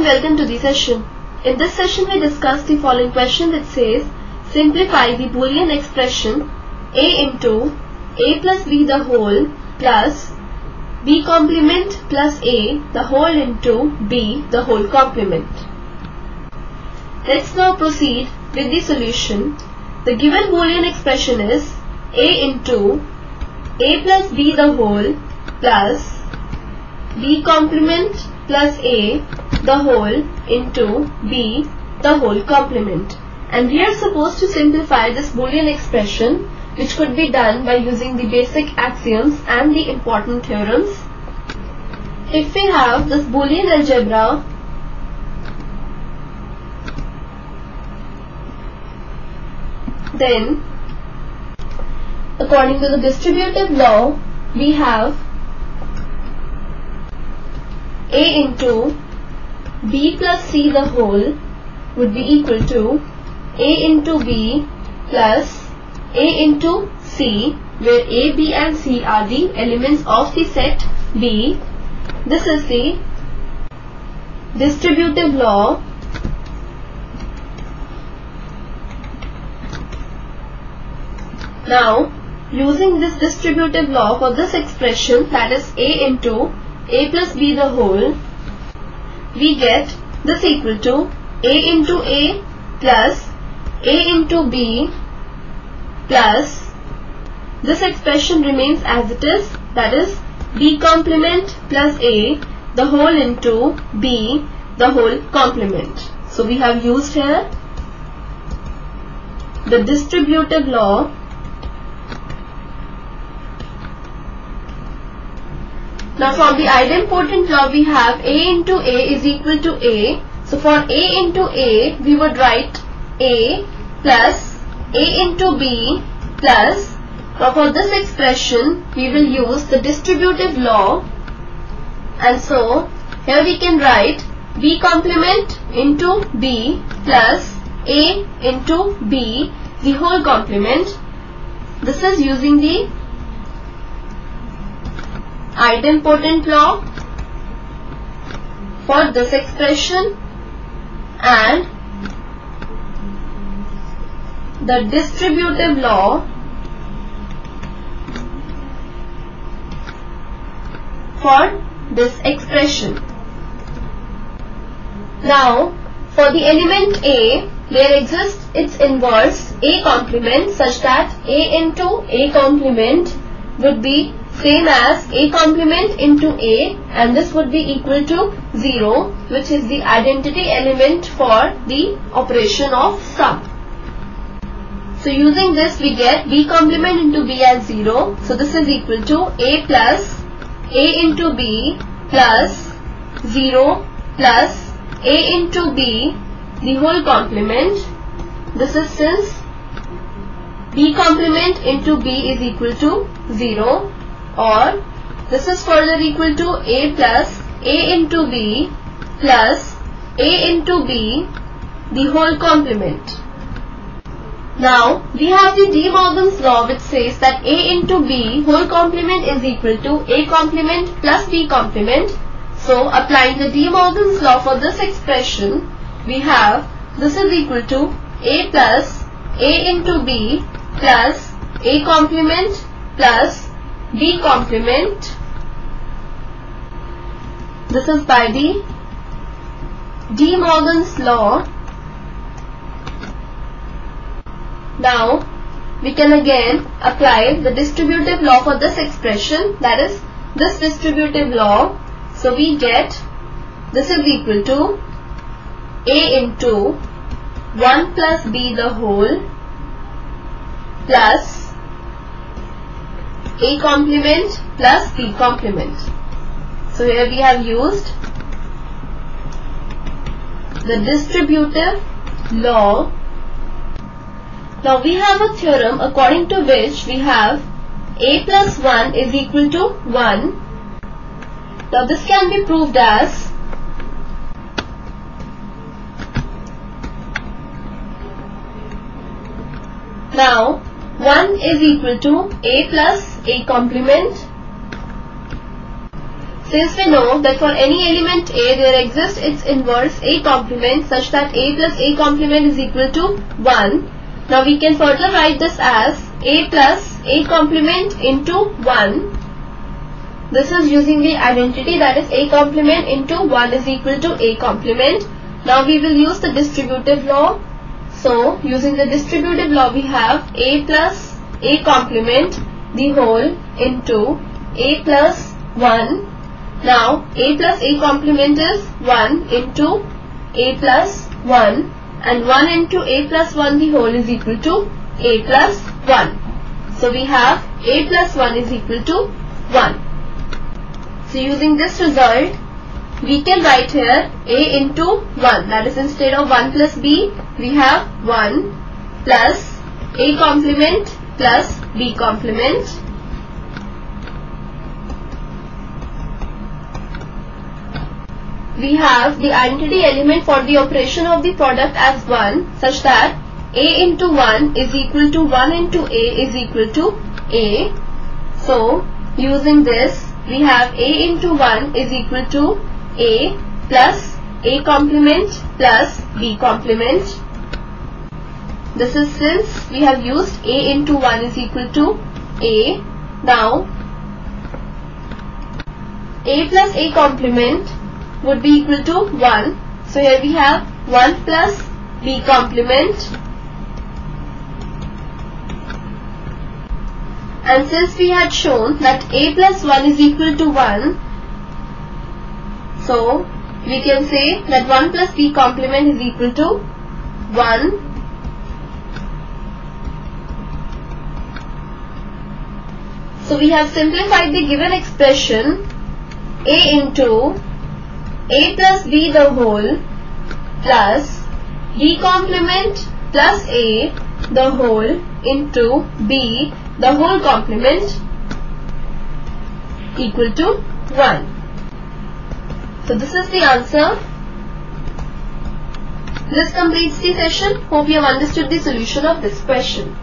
and welcome to the session. In this session we discuss the following question that says simplify the boolean expression a into a plus b the whole plus b complement plus a the whole into b the whole complement. Let's now proceed with the solution. The given boolean expression is a into a plus b the whole plus b complement plus a the whole into b the whole complement and we are supposed to simplify this boolean expression which could be done by using the basic axioms and the important theorems. If we have this boolean algebra then according to the distributive law we have a into b plus c the whole would be equal to a into b plus a into c where a, b and c are the elements of the set B. This is the distributive law Now, using this distributive law for this expression that is a into a plus b the whole we get this equal to a into a plus a into b plus this expression remains as it is that is b complement plus a the whole into b the whole complement. So we have used here the distributive law Now from the idempotent law we have A into A is equal to A. So for A into A we would write A plus A into B plus now for this expression we will use the distributive law and so here we can write B complement into B plus A into B the whole complement. This is using the idempotent law for this expression and the distributive law for this expression. Now, for the element A, there exists its inverse A complement such that A into A complement would be same as a complement into a and this would be equal to 0 which is the identity element for the operation of sum. So using this we get b complement into b as 0. So this is equal to a plus a into b plus 0 plus a into b the whole complement. This is since b complement into b is equal to 0 or this is further equal to a plus a into b plus a into b the whole complement. Now we have the De Morgan's law which says that a into b whole complement is equal to a complement plus b complement. So applying the De Morgan's law for this expression we have this is equal to a plus a into b plus a complement plus B complement. This is by the De Morgan's law. Now we can again apply the distributive law for this expression that is this distributive law. So we get this is equal to A into 1 plus B the whole plus a complement plus B complement. So here we have used the distributive law. Now we have a theorem according to which we have a plus 1 is equal to 1. Now this can be proved as now 1 is equal to a plus a complement. Since we know that for any element A there exists its inverse A complement such that A plus A complement is equal to 1. Now we can further write this as A plus A complement into 1. This is using the identity that is A complement into 1 is equal to A complement. Now we will use the distributive law. So using the distributive law we have A plus A complement the whole into A plus 1 now a plus a complement is 1 into a plus 1 and 1 into a plus 1 the whole is equal to a plus 1. So we have a plus 1 is equal to 1. So using this result we can write here a into 1 that is instead of 1 plus b we have 1 plus a complement plus b complement we have the identity element for the operation of the product as 1 such that a into 1 is equal to 1 into a is equal to a. So using this we have a into 1 is equal to a plus a complement plus b complement. This is since we have used a into 1 is equal to a. Now a plus a complement would be equal to 1. So here we have 1 plus b complement and since we had shown that a plus 1 is equal to 1 so we can say that 1 plus b complement is equal to 1 so we have simplified the given expression a into a plus b the whole plus b complement plus a the whole into b the whole complement equal to 1. So this is the answer. This completes the session. Hope you have understood the solution of this question.